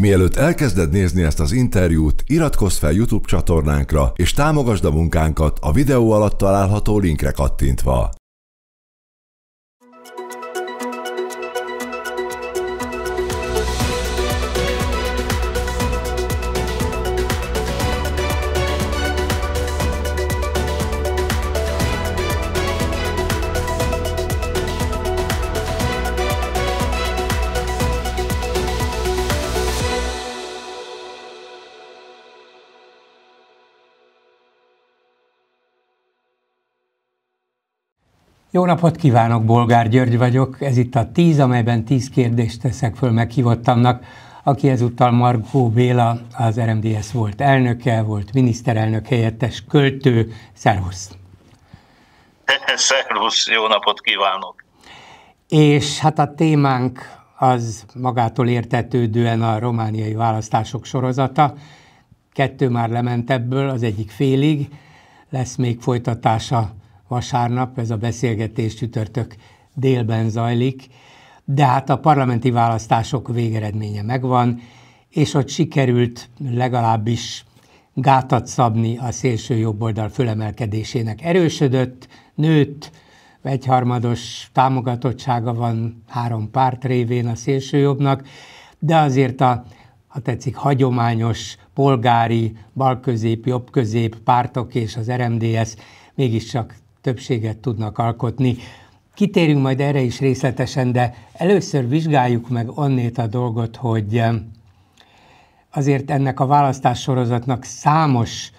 Mielőtt elkezded nézni ezt az interjút, iratkozz fel YouTube csatornánkra, és támogasd a munkánkat a videó alatt található linkre kattintva. Jó napot kívánok, Bolgár György vagyok. Ez itt a tíz, amelyben tíz kérdést teszek föl meghívottamnak, aki ezúttal Margó Béla, az RMDS volt elnöke, volt miniszterelnök helyettes, költő. Szervusz! Szervusz, jó napot kívánok! És hát a témánk az magától értetődően a romániai választások sorozata. Kettő már lement ebből, az egyik félig, lesz még folytatása vasárnap, ez a beszélgetés csütörtök délben zajlik, de hát a parlamenti választások végeredménye megvan, és ott sikerült legalábbis gátat szabni a szélső jobboldal fölemelkedésének. Erősödött, nőtt, egyharmados támogatottsága van három párt révén a szélsőjobbnak, de azért a, ha tetszik, hagyományos polgári, balközép, jobbközép pártok és az RMDS mégiscsak többséget tudnak alkotni. Kitérünk majd erre is részletesen, de először vizsgáljuk meg onnét a dolgot, hogy azért ennek a választás sorozatnak számos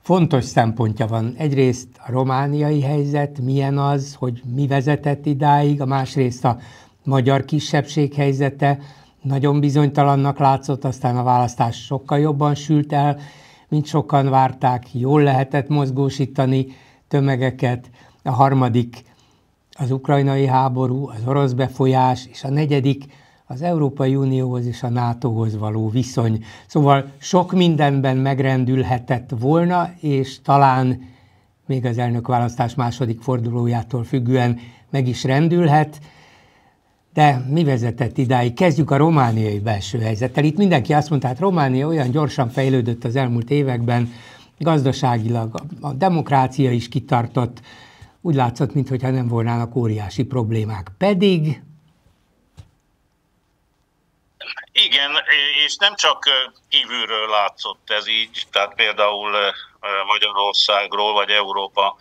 fontos szempontja van. Egyrészt a romániai helyzet, milyen az, hogy mi vezetett idáig, a másrészt a magyar kisebbség helyzete, nagyon bizonytalannak látszott, aztán a választás sokkal jobban sült el, mint sokan várták, jól lehetett mozgósítani, tömegeket, a harmadik az ukrajnai háború, az orosz befolyás, és a negyedik az Európai Unióhoz és a NATO-hoz való viszony. Szóval sok mindenben megrendülhetett volna, és talán még az elnökválasztás második fordulójától függően meg is rendülhet, de mi vezetett idáig? Kezdjük a romániai belső helyzettel. Itt mindenki azt mondta, hát Románia olyan gyorsan fejlődött az elmúlt években, gazdaságilag a demokrácia is kitartott, úgy látszott, mintha nem volnának óriási problémák. Pedig igen, és nem csak kívülről látszott ez így, tehát például Magyarországról vagy Európa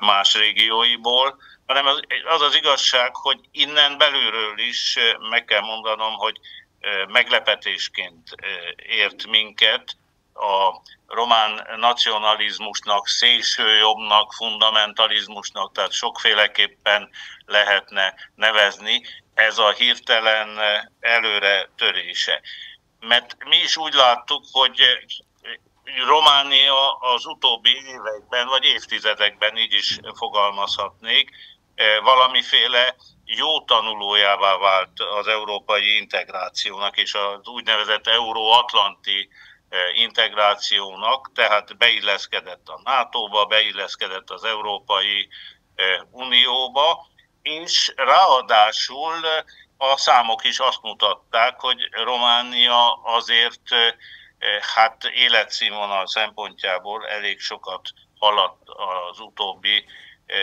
más régióiból, hanem az az, az igazság, hogy innen belülről is meg kell mondanom, hogy meglepetésként ért minket a román nacionalizmusnak, szélsőjobbnak, fundamentalizmusnak, tehát sokféleképpen lehetne nevezni, ez a hirtelen előre törése. Mert mi is úgy láttuk, hogy Románia az utóbbi években, vagy évtizedekben így is fogalmazhatnék, valamiféle jó tanulójává vált az európai integrációnak, és az úgynevezett euróatlanti integrációnak, tehát beilleszkedett a NATO-ba, beilleszkedett az Európai Unióba, és ráadásul a számok is azt mutatták, hogy Románia azért hát életszínvonal szempontjából elég sokat haladt az utóbbi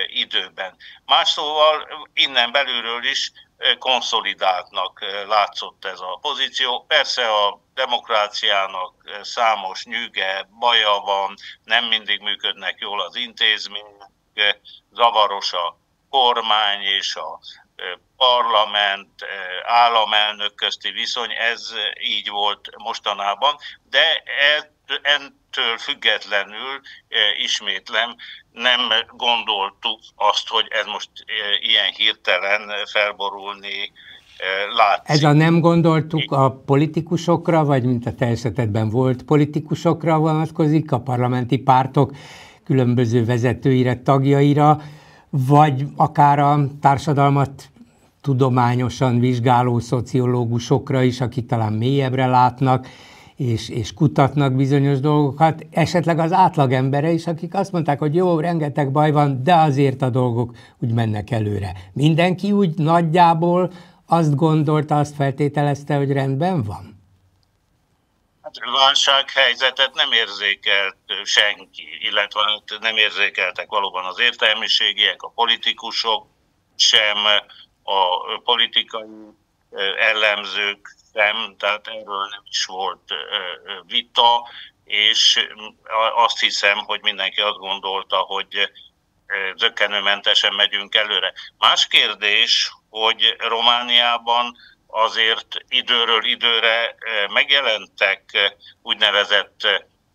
időben. Más szóval innen belülről is konszolidáltnak látszott ez a pozíció. Persze a demokráciának számos nyűge, baja van, nem mindig működnek jól az intézmények, zavaros a kormány és a parlament, államelnök közti viszony, ez így volt mostanában, de ettől függetlenül, ismétlem, nem gondoltuk azt, hogy ez most ilyen hirtelen felborulni látszik. Ez a nem gondoltuk a politikusokra, vagy mint a te volt politikusokra vonatkozik, a parlamenti pártok különböző vezetőire, tagjaira, vagy akár a társadalmat tudományosan vizsgáló szociológusokra is, akik talán mélyebbre látnak, és, és kutatnak bizonyos dolgokat, esetleg az átlagemberre is, akik azt mondták, hogy jó, rengeteg baj van, de azért a dolgok úgy mennek előre. Mindenki úgy nagyjából azt gondolta, azt feltételezte, hogy rendben van? Tehát válsághelyzetet nem érzékelt senki, illetve hát nem érzékeltek valóban az értelmiségiek, a politikusok, sem a politikai ellenzők sem, tehát erről nem is volt vita, és azt hiszem, hogy mindenki azt gondolta, hogy zökkenőmentesen megyünk előre. Más kérdés, hogy Romániában azért időről időre megjelentek úgynevezett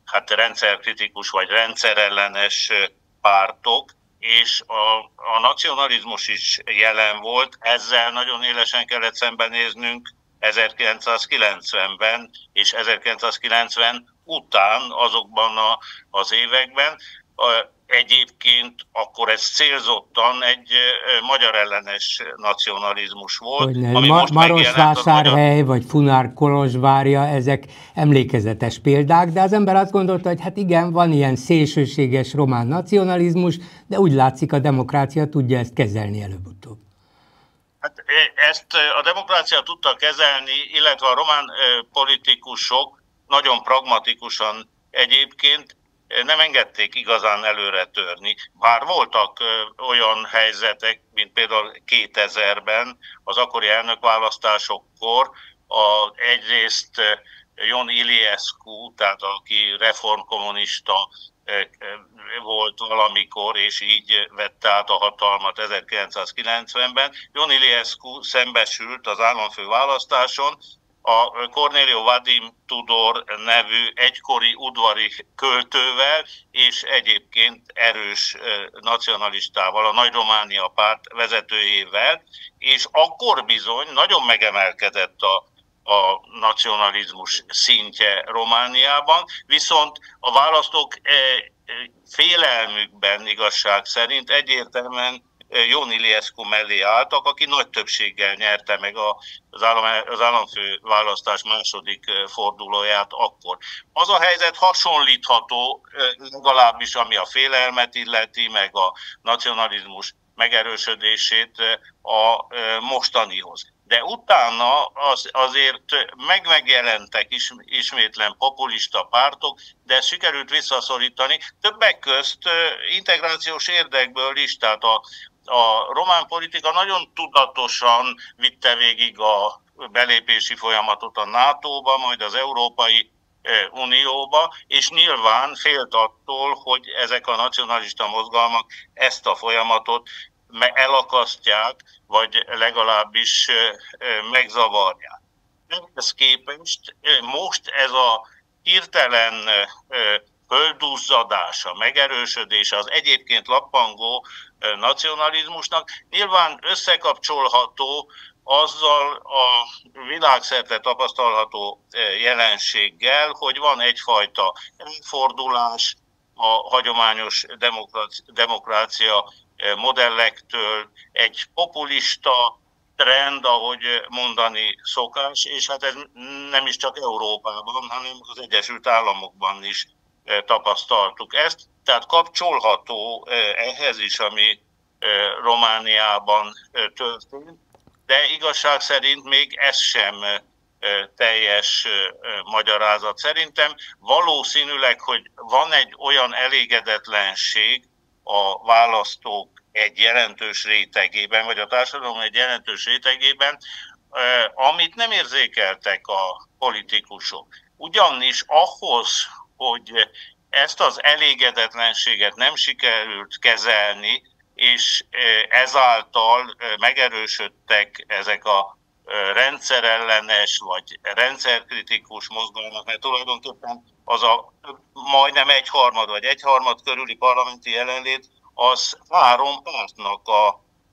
hát rendszerkritikus vagy rendszerellenes pártok, és a, a nacionalizmus is jelen volt, ezzel nagyon élesen kellett szembenéznünk 1990-ben és 1990 után azokban a, az években. Egyébként akkor ez célzottan egy magyar ellenes nacionalizmus volt. Hogy ami Ma- Marosvásárhely magyar... vagy Funár Kolozsvárja, ezek emlékezetes példák, de az ember azt gondolta, hogy hát igen, van ilyen szélsőséges román nacionalizmus, de úgy látszik a demokrácia tudja ezt kezelni előbb-utóbb. Hát ezt a demokrácia tudta kezelni, illetve a román politikusok nagyon pragmatikusan egyébként nem engedték igazán előre törni. Bár voltak olyan helyzetek, mint például 2000-ben az akkori elnökválasztásokkor, a, egyrészt Jon Iliescu, tehát aki reformkommunista volt valamikor, és így vette át a hatalmat 1990-ben. Jon Iliescu szembesült az államfő választáson a Cornelio Vadim Tudor nevű egykori udvari költővel, és egyébként erős nacionalistával, a Nagy Románia párt vezetőjével, és akkor bizony nagyon megemelkedett a, a nacionalizmus szintje Romániában, viszont a választók félelmükben igazság szerint egyértelműen Jón Iliescu mellé álltak, aki nagy többséggel nyerte meg az, állam, az államfő választás második fordulóját akkor. Az a helyzet hasonlítható, legalábbis ami a félelmet illeti, meg a nacionalizmus megerősödését a mostanihoz. De utána az, azért meg megjelentek is, ismétlen populista pártok, de sikerült visszaszorítani, többek közt integrációs érdekből is, tehát a, a román politika nagyon tudatosan vitte végig a belépési folyamatot a NATO-ba, majd az Európai Unióba, és nyilván félt attól, hogy ezek a nacionalista mozgalmak ezt a folyamatot elakasztják, vagy legalábbis megzavarják. Ehhez képest most ez a hirtelen földúzzadása, megerősödése az egyébként lappangó nacionalizmusnak nyilván összekapcsolható azzal a világszerte tapasztalható jelenséggel, hogy van egyfajta fordulás a hagyományos demokrácia modellektől, egy populista trend, ahogy mondani szokás, és hát ez nem is csak Európában, hanem az Egyesült Államokban is tapasztaltuk ezt, tehát kapcsolható ehhez is, ami Romániában történt, de igazság szerint még ez sem teljes magyarázat. Szerintem valószínűleg, hogy van egy olyan elégedetlenség a választók egy jelentős rétegében, vagy a társadalom egy jelentős rétegében, amit nem érzékeltek a politikusok. Ugyanis ahhoz, hogy ezt az elégedetlenséget nem sikerült kezelni, és ezáltal megerősödtek ezek a rendszerellenes vagy rendszerkritikus mozgalmak, mert tulajdonképpen az a majdnem egyharmad vagy egyharmad körüli parlamenti jelenlét, az három pártnak a,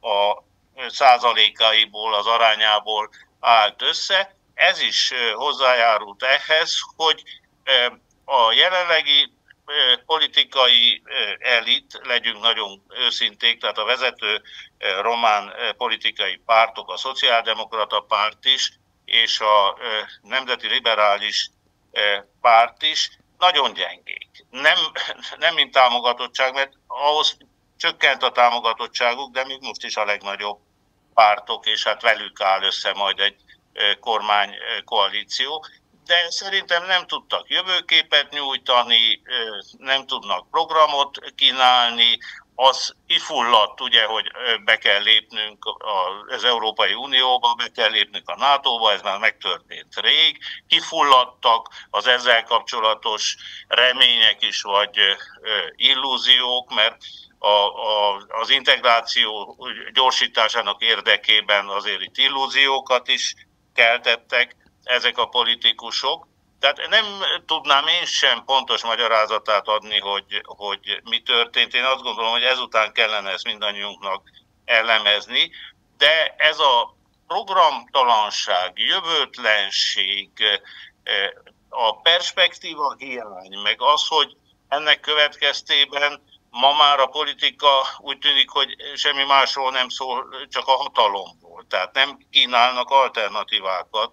a százalékaiból, az arányából állt össze. Ez is hozzájárult ehhez, hogy a jelenlegi politikai elit, legyünk nagyon őszinték, tehát a vezető román politikai pártok, a szociáldemokrata párt is, és a nemzeti liberális párt is nagyon gyengék. Nem, nem mint támogatottság, mert ahhoz csökkent a támogatottságuk, de még most is a legnagyobb pártok, és hát velük áll össze majd egy kormánykoalíció de szerintem nem tudtak jövőképet nyújtani, nem tudnak programot kínálni, az kifulladt, ugye, hogy be kell lépnünk az Európai Unióba, be kell lépnünk a NATO-ba, ez már megtörtént rég. Kifulladtak az ezzel kapcsolatos remények is, vagy illúziók, mert a, a, az integráció gyorsításának érdekében azért itt illúziókat is keltettek ezek a politikusok. Tehát nem tudnám én sem pontos magyarázatát adni, hogy, hogy mi történt. Én azt gondolom, hogy ezután kellene ezt mindannyiunknak elemezni, de ez a programtalanság, jövőtlenség, a perspektíva hiány, meg az, hogy ennek következtében ma már a politika úgy tűnik, hogy semmi másról nem szól, csak a hatalomból. Tehát nem kínálnak alternatívákat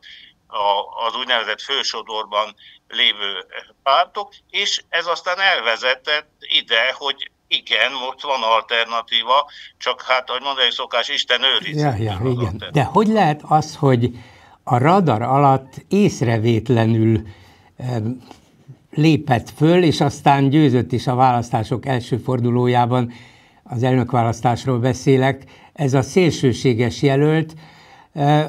az úgynevezett fősodorban lévő pártok, és ez aztán elvezetett ide, hogy igen, most van alternatíva, csak hát, ahogy mondani szokás, Isten őriz. Ja, ja, igen. De hogy lehet az, hogy a radar alatt észrevétlenül lépett föl, és aztán győzött is a választások első fordulójában, az elnökválasztásról beszélek, ez a szélsőséges jelölt,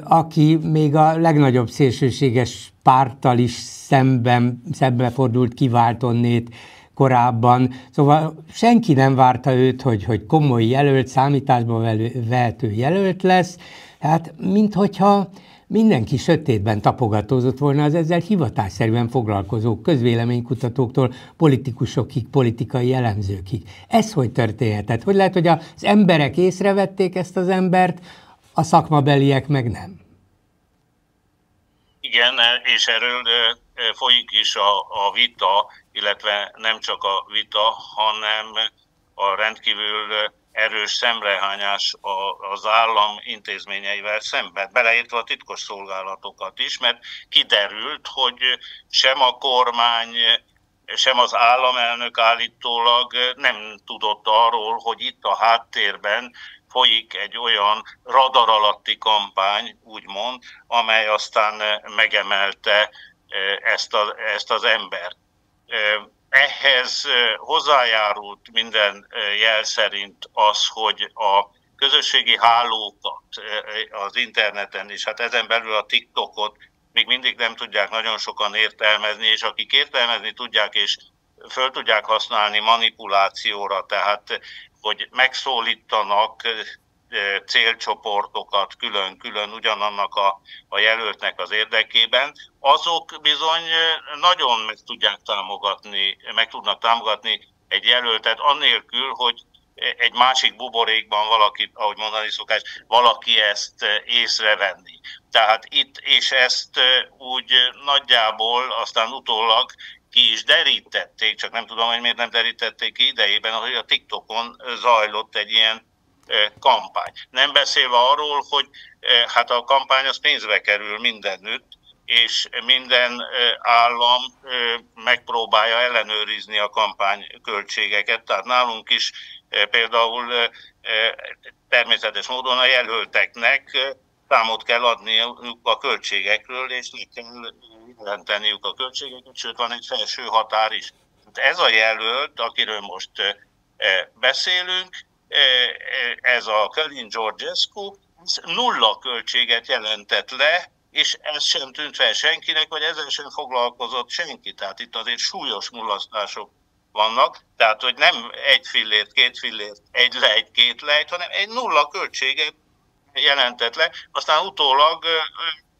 aki még a legnagyobb szélsőséges párttal is szemben, szembe fordult kiváltonnét korábban. Szóval senki nem várta őt, hogy, hogy komoly jelölt, számításba vehető jelölt lesz. Hát, minthogyha mindenki sötétben tapogatózott volna az ezzel hivatásszerűen foglalkozók, közvéleménykutatóktól, politikusokig, politikai elemzőkig. Ez hogy történhetett? Hogy lehet, hogy az emberek észrevették ezt az embert, a szakmabeliek meg nem. Igen, és erről folyik is a, a vita, illetve nem csak a vita, hanem a rendkívül erős szemrehányás az állam intézményeivel szemben, beleértve a titkos szolgálatokat is, mert kiderült, hogy sem a kormány, sem az államelnök állítólag nem tudott arról, hogy itt a háttérben folyik egy olyan radar alatti kampány, úgymond, amely aztán megemelte ezt, a, ezt az embert. Ehhez hozzájárult minden jel szerint az, hogy a közösségi hálókat az interneten is, hát ezen belül a TikTokot még mindig nem tudják nagyon sokan értelmezni, és akik értelmezni tudják és föl tudják használni manipulációra, tehát hogy megszólítanak célcsoportokat külön-külön ugyanannak a, a jelöltnek az érdekében, azok bizony nagyon meg tudják támogatni, meg tudnak támogatni egy jelöltet, annélkül, hogy egy másik buborékban valaki, ahogy mondani szokás, valaki ezt észrevenni. Tehát itt, és ezt úgy nagyjából aztán utólag ki is derítették, csak nem tudom, hogy miért nem derítették ki idejében, hogy a TikTokon zajlott egy ilyen kampány. Nem beszélve arról, hogy hát a kampány az pénzbe kerül mindenütt, és minden állam megpróbálja ellenőrizni a kampány költségeket. Tehát nálunk is például természetes módon a jelölteknek számot kell adni a költségekről, és le kell jelenteniük a költségeket, sőt van egy felső határ is. Ez a jelölt, akiről most beszélünk, ez a Kalin Georgescu, nulla költséget jelentett le, és ez sem tűnt fel senkinek, vagy ezzel sem foglalkozott senki. Tehát itt azért súlyos mulasztások vannak, tehát hogy nem egy fillért, két fillért, egy lejt, két lejt, hanem egy nulla költséget jelentett le. Aztán utólag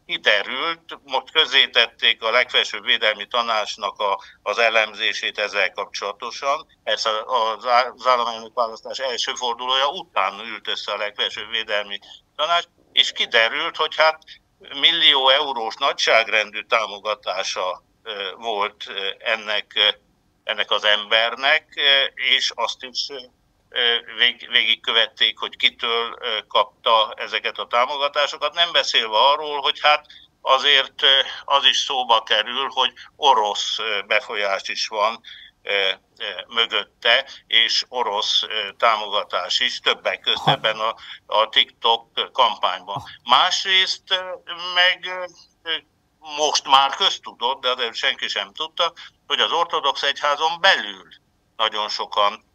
kiderült, most közzétették a legfelsőbb védelmi tanácsnak a, az elemzését ezzel kapcsolatosan. Ez az, az államelnök választás első fordulója után ült össze a legfelsőbb védelmi tanács, és kiderült, hogy hát millió eurós nagyságrendű támogatása volt ennek, ennek az embernek, és azt is vég, végigkövették, hogy kitől kapta ezeket a támogatásokat, nem beszélve arról, hogy hát azért az is szóba kerül, hogy orosz befolyás is van mögötte, és orosz támogatás is, többek között ebben a, a TikTok kampányban. Másrészt meg most már köztudott, de azért senki sem tudta, hogy az ortodox egyházon belül nagyon sokan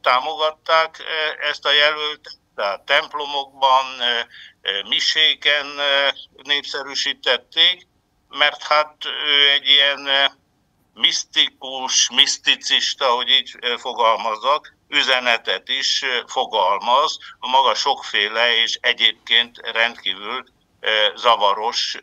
támogatták ezt a jelöltet, tehát templomokban, miséken népszerűsítették, mert hát ő egy ilyen misztikus, miszticista, hogy így fogalmazok, üzenetet is fogalmaz a maga sokféle és egyébként rendkívül zavaros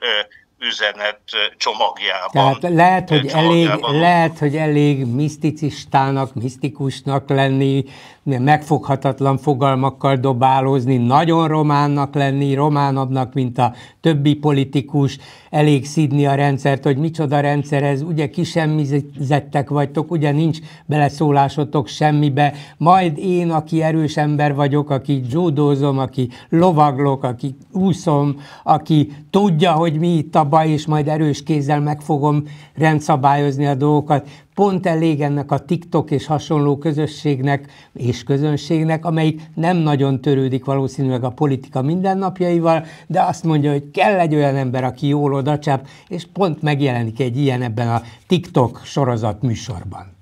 üzenet csomagjában. Tehát lehet, hogy, elég, lehet, hogy elég miszticistának, misztikusnak lenni, megfoghatatlan fogalmakkal dobálózni, nagyon románnak lenni, románabbnak, mint a többi politikus, elég szidni a rendszert, hogy micsoda rendszer ez, ugye kisemmizettek vagytok, ugye nincs beleszólásotok semmibe, majd én, aki erős ember vagyok, aki judózom, aki lovaglok, aki úszom, aki tudja, hogy mi itt a baj, és majd erős kézzel meg fogom rendszabályozni a dolgokat, pont elég ennek a TikTok és hasonló közösségnek és közönségnek, amelyik nem nagyon törődik valószínűleg a politika mindennapjaival, de azt mondja, hogy kell egy olyan ember, aki jól odacsap, és pont megjelenik egy ilyen ebben a TikTok sorozat műsorban.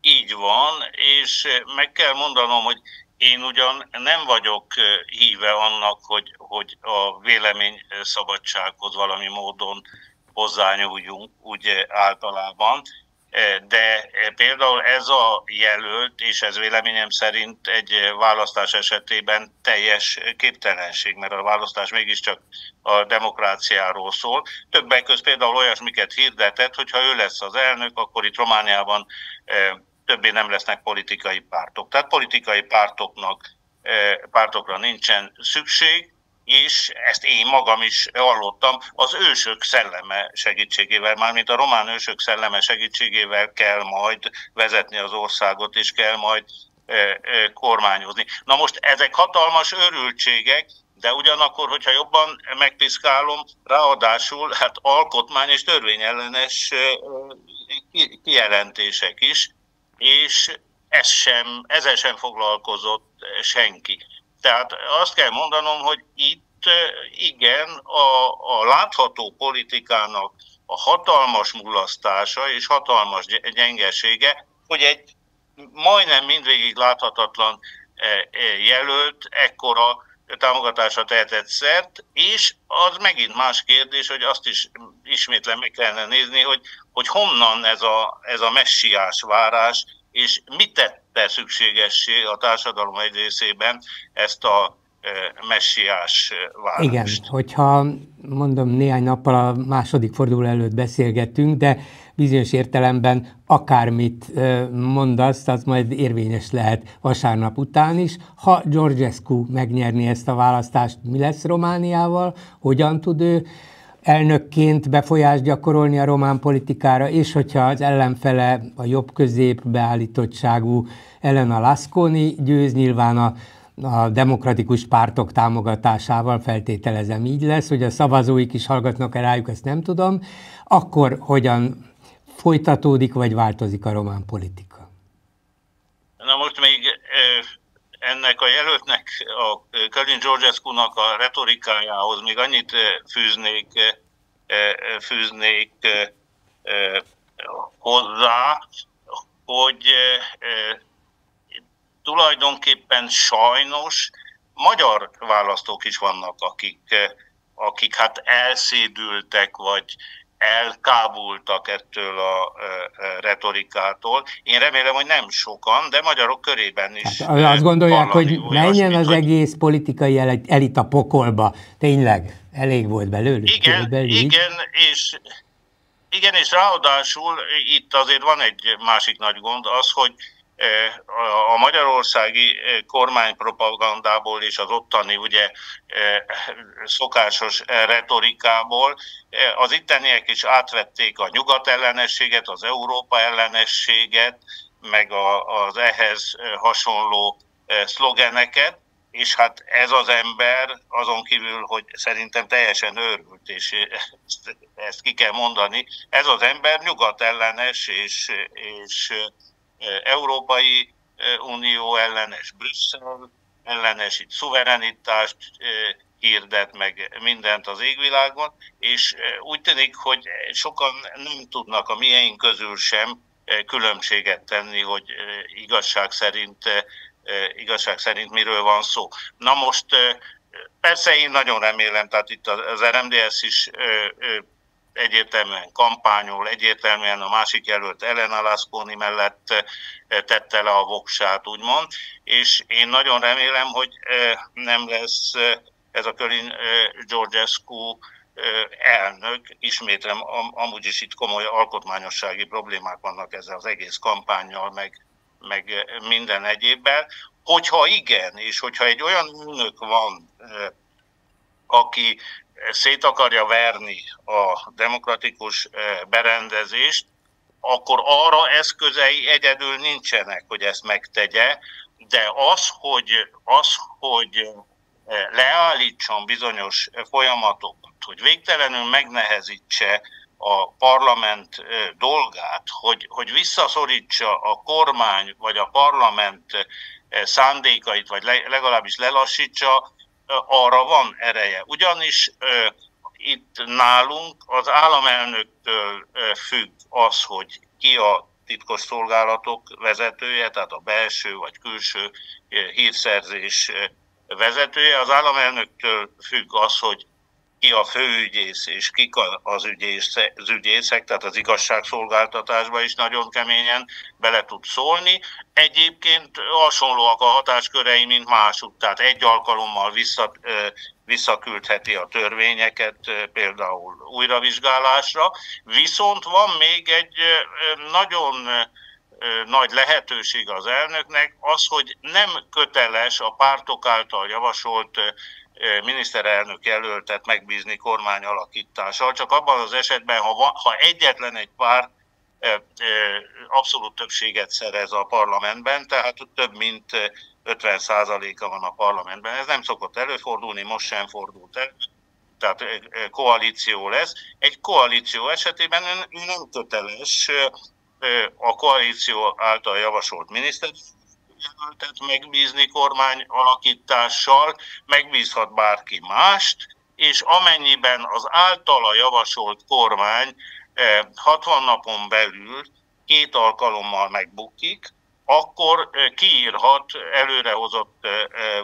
Így van, és meg kell mondanom, hogy én ugyan nem vagyok híve annak, hogy, hogy a vélemény szabadsághoz valami módon hozzányúljunk úgy általában, de például ez a jelölt, és ez véleményem szerint egy választás esetében teljes képtelenség, mert a választás mégiscsak a demokráciáról szól. Többek között például olyasmiket hirdetett, hogyha ő lesz az elnök, akkor itt Romániában többé nem lesznek politikai pártok. Tehát politikai pártoknak, pártokra nincsen szükség, és ezt én magam is hallottam, az ősök szelleme segítségével, mármint a román ősök szelleme segítségével kell majd vezetni az országot, és kell majd kormányozni. Na most ezek hatalmas örültségek, de ugyanakkor, hogyha jobban megpiszkálom, ráadásul hát alkotmány és törvényellenes kijelentések is, és ez sem, ezzel sem foglalkozott senki. Tehát azt kell mondanom, hogy itt igen, a, a látható politikának a hatalmas mulasztása és hatalmas gyengesége, hogy egy majdnem mindvégig láthatatlan jelölt ekkora támogatásra tehetett szert, és az megint más kérdés, hogy azt is ismétlen meg kellene nézni, hogy, hogy honnan ez a, ez a messiás várás, és mit tette szükségessé a társadalom egy részében ezt a e, messiás e, várost. Igen, hogyha mondom néhány nappal a második forduló előtt beszélgettünk, de bizonyos értelemben akármit e, mondasz, az majd érvényes lehet vasárnap után is. Ha Georgescu megnyerni ezt a választást, mi lesz Romániával, hogyan tud ő elnökként befolyást gyakorolni a román politikára, és hogyha az ellenfele a jobb-közép beállítottságú Elena Lasconi győz, nyilván a, a demokratikus pártok támogatásával feltételezem így lesz, hogy a szavazóik is hallgatnak el rájuk, ezt nem tudom, akkor hogyan folytatódik vagy változik a román politika? Na most még ennek a jelöltnek, a Kalin Georgescu-nak a retorikájához még annyit fűznék, fűznék hozzá, hogy tulajdonképpen sajnos magyar választók is vannak, akik, akik hát elszédültek, vagy elkábultak ettől a retorikától. Én remélem, hogy nem sokan, de magyarok körében is. Hát, azt gondolják, hogy menjen az egész politikai elit a pokolba. Tényleg, elég volt belőlük. Igen, igen, és igen, és ráadásul itt azért van egy másik nagy gond, az, hogy a magyarországi kormánypropagandából és az ottani ugye szokásos retorikából az itteniek is átvették a nyugat ellenességet, az Európa ellenességet, meg az ehhez hasonló szlogeneket, és hát ez az ember azon kívül, hogy szerintem teljesen őrült, és ezt, ezt ki kell mondani, ez az ember nyugat ellenes és, és Európai Unió ellenes, Brüsszel ellenes, itt szuverenitást hirdet meg mindent az égvilágon, és úgy tűnik, hogy sokan nem tudnak a miénk közül sem különbséget tenni, hogy igazság szerint, igazság szerint miről van szó. Na most persze én nagyon remélem, tehát itt az RMDS is egyértelműen kampányol, egyértelműen a másik jelölt Elena Lasconi mellett tette le a voksát, úgymond, és én nagyon remélem, hogy nem lesz ez a Colin Georgescu elnök, ismétlem, amúgy is itt komoly alkotmányossági problémák vannak ezzel az egész kampányjal, meg, meg minden egyébben. Hogyha igen, és hogyha egy olyan ünök van, aki szét akarja verni a demokratikus berendezést, akkor arra eszközei egyedül nincsenek, hogy ezt megtegye, de az, hogy, az, hogy leállítson bizonyos folyamatokat, hogy végtelenül megnehezítse a parlament dolgát, hogy, hogy visszaszorítsa a kormány vagy a parlament szándékait, vagy legalábbis lelassítsa, arra van ereje. Ugyanis itt nálunk az államelnöktől függ az, hogy ki a titkos szolgálatok vezetője, tehát a belső vagy külső hírszerzés vezetője. Az államelnöktől függ az, hogy ki a főügyész és kik az, ügyész, az ügyészek, tehát az igazságszolgáltatásba is nagyon keményen bele tud szólni. Egyébként hasonlóak a hatáskörei, mint másút, tehát egy alkalommal vissza, visszaküldheti a törvényeket például újravizsgálásra, viszont van még egy nagyon nagy lehetőség az elnöknek az, hogy nem köteles a pártok által javasolt miniszterelnök jelöltet megbízni kormány alakítással, csak abban az esetben, ha, va, ha egyetlen egy pár abszolút többséget szerez a parlamentben, tehát több mint 50%-a van a parlamentben. Ez nem szokott előfordulni, most sem fordult elő, tehát koalíció lesz. Egy koalíció esetében nem köteles a koalíció által javasolt miniszter jelöltet megbízni kormány alakítással, megbízhat bárki mást, és amennyiben az általa javasolt kormány 60 eh, napon belül két alkalommal megbukik, akkor eh, kiírhat előrehozott eh,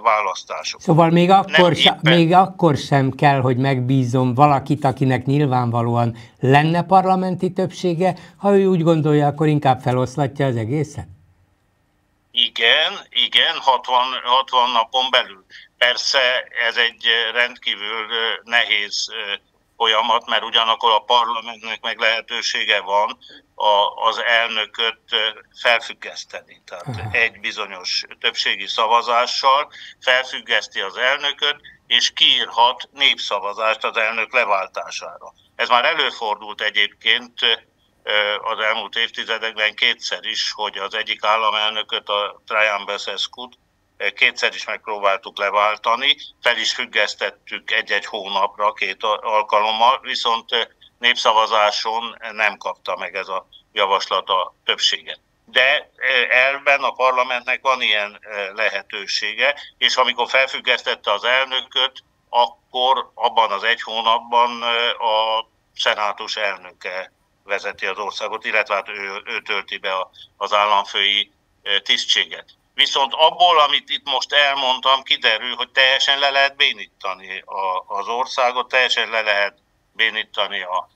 választások. Szóval még akkor, éppen... még akkor sem kell, hogy megbízom valakit, akinek nyilvánvalóan lenne parlamenti többsége, ha ő úgy gondolja, akkor inkább feloszlatja az egészet? Igen, igen, 60, 60 napon belül. Persze ez egy rendkívül nehéz folyamat, mert ugyanakkor a parlamentnek meg lehetősége van a, az elnököt felfüggeszteni. Tehát egy bizonyos többségi szavazással felfüggeszti az elnököt, és kiírhat népszavazást az elnök leváltására. Ez már előfordult egyébként az elmúlt évtizedekben kétszer is, hogy az egyik államelnököt, a Trajan Beszeszkut, kétszer is megpróbáltuk leváltani, fel is függesztettük egy-egy hónapra, két alkalommal, viszont népszavazáson nem kapta meg ez a javaslat a többséget. De elben a parlamentnek van ilyen lehetősége, és amikor felfüggesztette az elnököt, akkor abban az egy hónapban a szenátus elnöke vezeti az országot, illetve hát ő, ő tölti be az államfői tisztséget. Viszont abból, amit itt most elmondtam, kiderül, hogy teljesen le lehet bénítani az országot, teljesen le lehet bénítani a,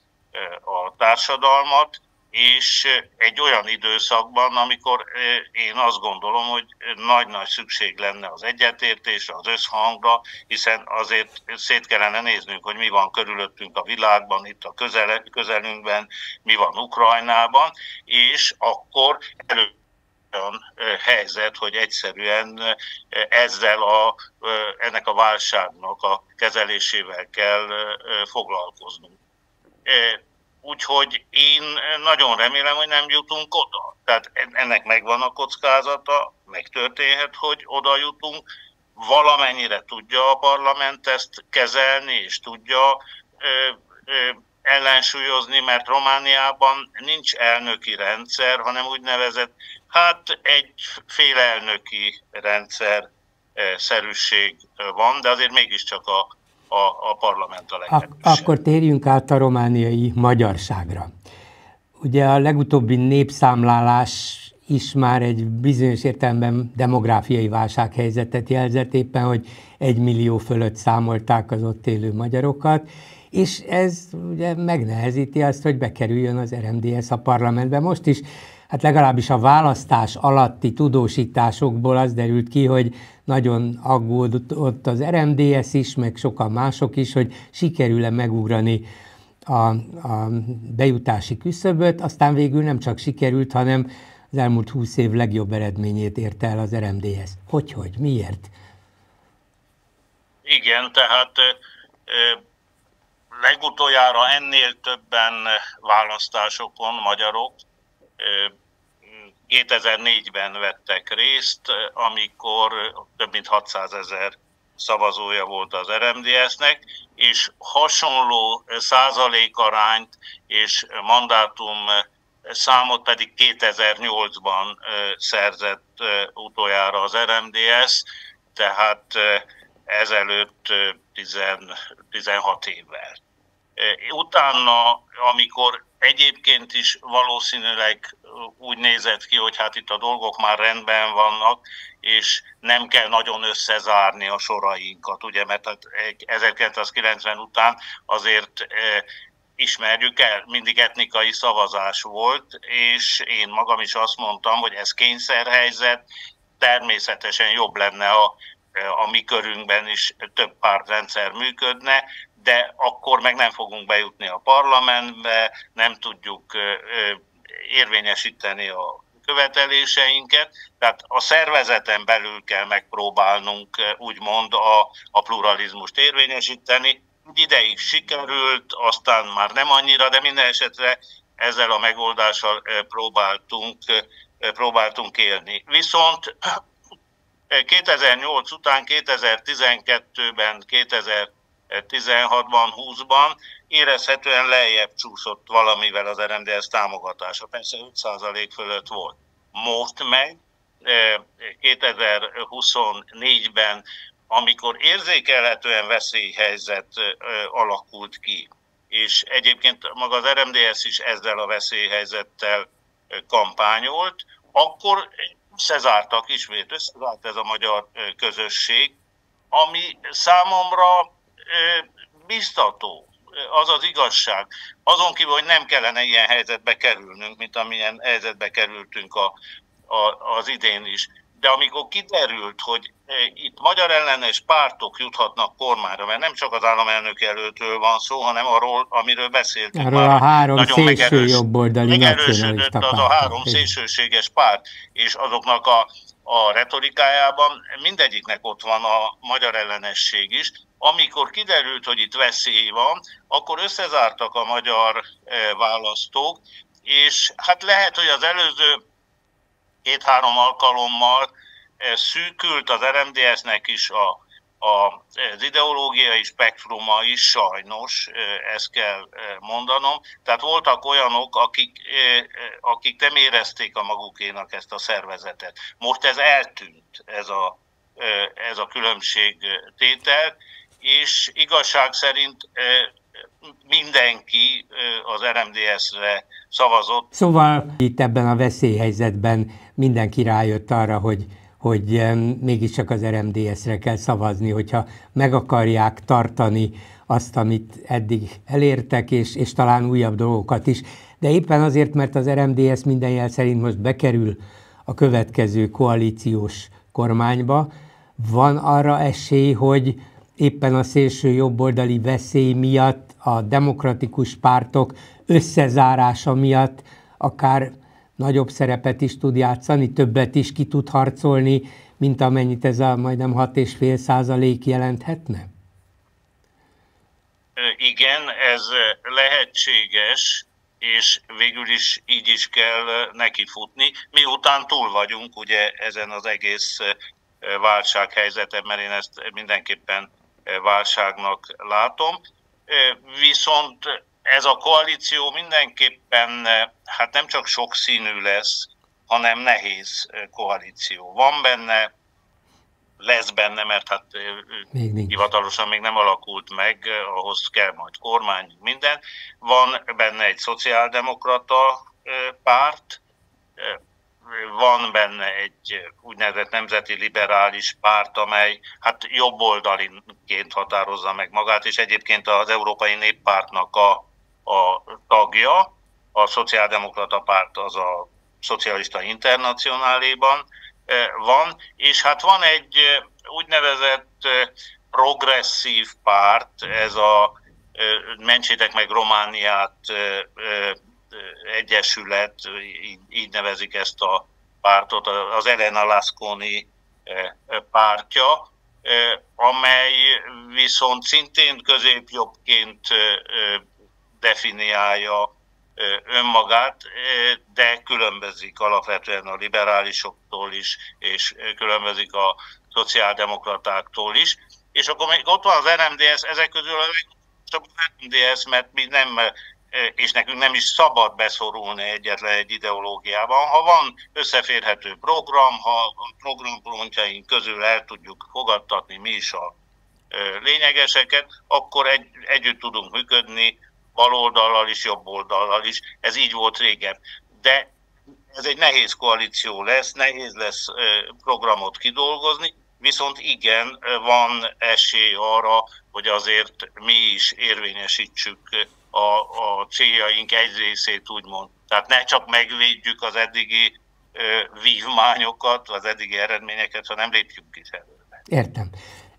a társadalmat, és egy olyan időszakban, amikor én azt gondolom, hogy nagy-nagy szükség lenne az egyetértésre, az összhangra, hiszen azért szét kellene néznünk, hogy mi van körülöttünk a világban, itt a közel, közelünkben, mi van Ukrajnában, és akkor elő olyan helyzet, hogy egyszerűen ezzel a, ennek a válságnak a kezelésével kell foglalkoznunk Úgyhogy én nagyon remélem, hogy nem jutunk oda. Tehát ennek megvan a kockázata, megtörténhet, hogy oda jutunk. Valamennyire tudja a parlament ezt kezelni, és tudja ö, ö, ellensúlyozni, mert Romániában nincs elnöki rendszer, hanem úgynevezett, hát egy félelnöki rendszer szerűség van, de azért mégiscsak a a, a parlament a legerősebb. Ak- akkor térjünk át a romániai magyarságra. Ugye a legutóbbi népszámlálás is már egy bizonyos értelemben demográfiai válsághelyzetet jelzett éppen, hogy egy millió fölött számolták az ott élő magyarokat, és ez ugye megnehezíti azt, hogy bekerüljön az RMDS a parlamentbe. Most is, hát legalábbis a választás alatti tudósításokból az derült ki, hogy nagyon aggódott ott az RMDS is, meg sokan mások is, hogy sikerül-e megugrani a, a bejutási küszöböt, aztán végül nem csak sikerült, hanem az elmúlt húsz év legjobb eredményét érte el az RMDS. Hogy, hogy, miért? Igen, tehát legutoljára ennél többen választásokon magyarok 2004-ben vettek részt, amikor több mint 600 ezer szavazója volt az RMDS-nek, és hasonló százalékarányt és mandátum számot pedig 2008-ban szerzett utoljára az RMDS, tehát ezelőtt 16 évvel. Utána, amikor egyébként is valószínűleg úgy nézett ki, hogy hát itt a dolgok már rendben vannak, és nem kell nagyon összezárni a sorainkat, ugye, mert 1990 hát után azért ismerjük el, mindig etnikai szavazás volt, és én magam is azt mondtam, hogy ez kényszerhelyzet, természetesen jobb lenne, ha a mi körünkben is több pártrendszer működne, de akkor meg nem fogunk bejutni a parlamentbe, nem tudjuk érvényesíteni a követeléseinket, tehát a szervezeten belül kell megpróbálnunk úgymond a, a pluralizmust érvényesíteni, ideig sikerült, aztán már nem annyira, de minden esetre ezzel a megoldással eh, próbáltunk, eh, próbáltunk élni. Viszont 2008 eh, után 2012-ben, 2016-ban, 20-ban érezhetően lejjebb csúszott valamivel az RMDS támogatása. Persze 5% fölött volt. Most meg 2024-ben amikor érzékelhetően veszélyhelyzet alakult ki, és egyébként maga az RMDS is ezzel a veszélyhelyzettel kampányolt, akkor összezártak ismét, összezárt ez a magyar közösség, ami számomra biztató, az az igazság. Azon kívül, hogy nem kellene ilyen helyzetbe kerülnünk, mint amilyen helyzetbe kerültünk a, a, az idén is de amikor kiderült, hogy itt magyar ellenes pártok juthatnak kormányra, mert nem csak az államelnök jelöltől van szó, hanem arról, amiről beszéltünk Erről már. a három nagyon szélső jobboldali megerősödött az a három szélsőséges párt, és azoknak a, a retorikájában mindegyiknek ott van a magyar ellenesség is. Amikor kiderült, hogy itt veszély van, akkor összezártak a magyar e, választók, és hát lehet, hogy az előző két-három alkalommal eh, szűkült az RMDS-nek is a, az ideológiai spektruma is sajnos, ezt kell mondanom. Tehát voltak olyanok, akik, akik nem érezték a magukénak ezt a szervezetet. Most ez eltűnt, ez a, ez a különbség tétel, és igazság szerint mindenki az RMDS-re szavazott. Szóval itt ebben a veszélyhelyzetben mindenki rájött arra, hogy, hogy mégiscsak az RMDS-re kell szavazni, hogyha meg akarják tartani azt, amit eddig elértek, és, és talán újabb dolgokat is. De éppen azért, mert az RMDS minden jel szerint most bekerül a következő koalíciós kormányba, van arra esély, hogy éppen a szélső jobboldali veszély miatt, a demokratikus pártok összezárása miatt akár nagyobb szerepet is tud játszani, többet is ki tud harcolni, mint amennyit ez a majdnem 6,5 százalék jelenthetne? Igen, ez lehetséges, és végül is így is kell neki futni. Miután túl vagyunk ugye ezen az egész válsághelyzeten, mert én ezt mindenképpen válságnak látom. Viszont ez a koalíció mindenképpen hát nem csak sokszínű lesz, hanem nehéz koalíció. Van benne lesz benne, mert hát még hivatalosan még nem alakult meg, ahhoz kell majd kormány, minden. Van benne egy szociáldemokrata párt, van benne egy úgynevezett nemzeti liberális párt, amely hát jobboldalinként határozza meg magát, és egyébként az Európai Néppártnak a, a tagja, a Szociáldemokrata Párt az a Szocialista Internacionáléban van, és hát van egy úgynevezett progresszív párt, ez a Mentsétek meg Romániát Egyesület, így, így nevezik ezt a pártot, az Elena Lasconi pártja, amely viszont szintén középjobbként definiálja önmagát, de különbözik alapvetően a liberálisoktól is, és különbözik a szociáldemokratáktól is. És akkor még ott van az RMDS, ezek közül a legtöbb RMDS, mert mi nem és nekünk nem is szabad beszorulni egyetlen egy ideológiában. Ha van összeférhető program, ha a programpontjaink közül el tudjuk fogadtatni mi is a lényegeseket, akkor egy, együtt tudunk működni baloldallal is, jobb oldallal is. Ez így volt régen. De ez egy nehéz koalíció lesz, nehéz lesz programot kidolgozni, viszont igen, van esély arra, hogy azért mi is érvényesítsük a, a céljaink egy részét, úgymond. Tehát ne csak megvédjük az eddigi vívmányokat, az eddigi eredményeket, hanem lépjünk is előre. Értem.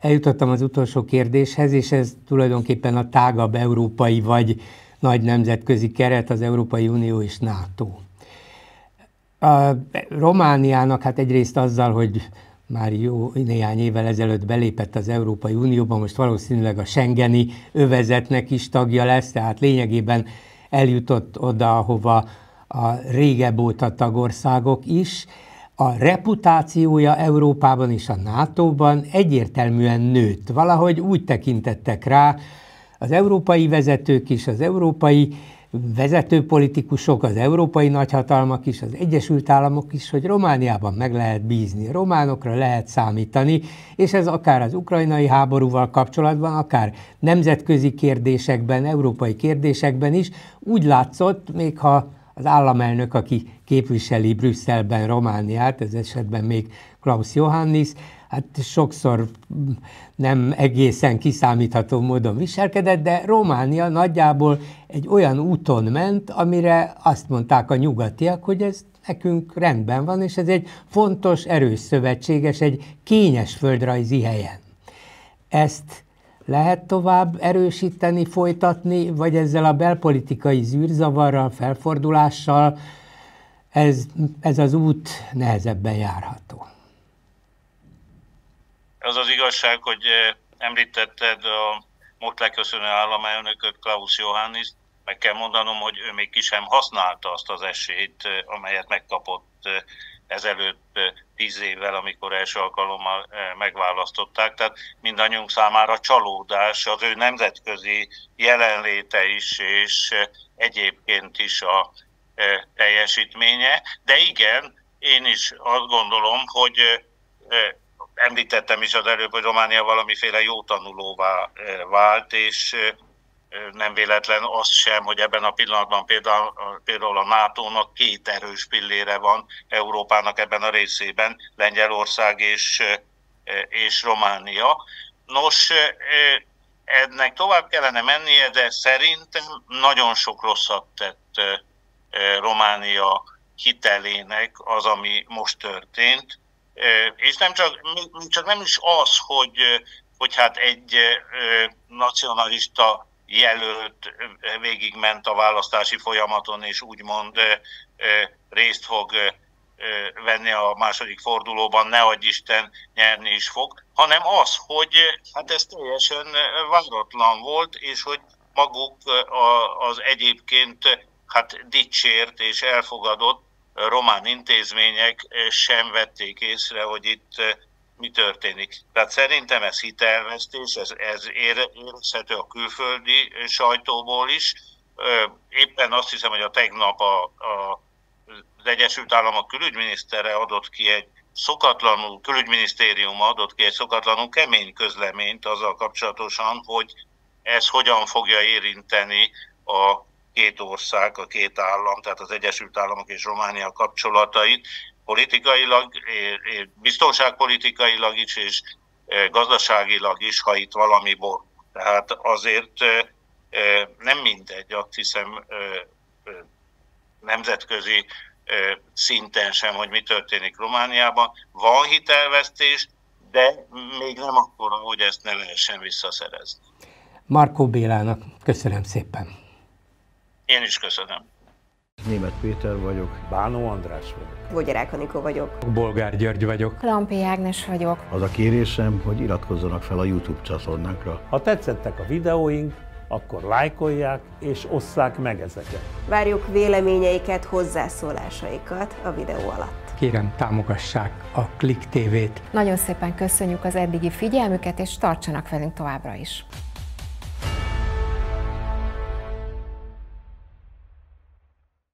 Eljutottam az utolsó kérdéshez, és ez tulajdonképpen a tágabb európai vagy nagy nemzetközi keret, az Európai Unió és NATO. A Romániának hát egyrészt azzal, hogy már jó néhány évvel ezelőtt belépett az Európai Unióba, most valószínűleg a Schengeni övezetnek is tagja lesz, tehát lényegében eljutott oda, ahova a régebb óta tagországok is, a reputációja Európában és a NATO-ban egyértelműen nőtt. Valahogy úgy tekintettek rá az európai vezetők is, az európai vezető politikusok, az európai nagyhatalmak is, az Egyesült Államok is, hogy Romániában meg lehet bízni, románokra lehet számítani, és ez akár az ukrajnai háborúval kapcsolatban, akár nemzetközi kérdésekben, európai kérdésekben is úgy látszott, még ha az államelnök, aki képviseli Brüsszelben Romániát, ez esetben még Klaus Johannis, hát sokszor nem egészen kiszámítható módon viselkedett, de Románia nagyjából egy olyan úton ment, amire azt mondták a nyugatiak, hogy ez nekünk rendben van, és ez egy fontos, erős szövetséges, egy kényes földrajzi helyen. Ezt lehet tovább erősíteni, folytatni, vagy ezzel a belpolitikai zűrzavarral, felfordulással ez, ez az út nehezebben járható. Az az igazság, hogy eh, említetted a most leköszönő államelnököt, Klaus Johannis, meg kell mondanom, hogy ő még ki sem használta azt az esélyt, eh, amelyet megkapott eh, ezelőtt tíz évvel, amikor első alkalommal megválasztották. Tehát mindannyiunk számára csalódás az ő nemzetközi jelenléte is, és egyébként is a teljesítménye. De igen, én is azt gondolom, hogy említettem is az előbb, hogy Románia valamiféle jó tanulóvá vált, és nem véletlen az sem, hogy ebben a pillanatban például, például a NATO-nak két erős pillére van Európának ebben a részében, Lengyelország és, és Románia. Nos, ennek tovább kellene mennie, de szerintem nagyon sok rosszat tett Románia hitelének az, ami most történt, és nem csak, csak nem is az, hogy, hogy hát egy nacionalista jelölt végigment a választási folyamaton, és úgymond részt fog venni a második fordulóban, ne adj Isten, nyerni is fog, hanem az, hogy hát ez teljesen váratlan volt, és hogy maguk az egyébként hát dicsért és elfogadott román intézmények sem vették észre, hogy itt mi történik. Tehát szerintem ez hitelvesztés, ez, ez érezhető a külföldi sajtóból is. Éppen azt hiszem, hogy a tegnap a, a, az Egyesült Államok külügyminisztere adott ki egy szokatlanul, külügyminisztérium adott ki egy szokatlanul kemény közleményt azzal kapcsolatosan, hogy ez hogyan fogja érinteni a két ország, a két állam, tehát az Egyesült Államok és Románia kapcsolatait, politikailag, biztonságpolitikailag is, és gazdaságilag is, ha itt valami bor. Tehát azért nem mindegy, azt hiszem nemzetközi szinten sem, hogy mi történik Romániában. Van hitelvesztés, de még nem akkora, hogy ezt ne lehessen visszaszerezni. Markó Bélának köszönöm szépen. Én is köszönöm. Német Péter vagyok. Bánó András vagyok. Vogyarák Anikó vagyok. Bolgár György vagyok. Lampi Ágnes vagyok. Az a kérésem, hogy iratkozzanak fel a YouTube csatornánkra. Ha tetszettek a videóink, akkor lájkolják és osszák meg ezeket. Várjuk véleményeiket, hozzászólásaikat a videó alatt. Kérem, támogassák a Klik TV-t. Nagyon szépen köszönjük az eddigi figyelmüket, és tartsanak velünk továbbra is.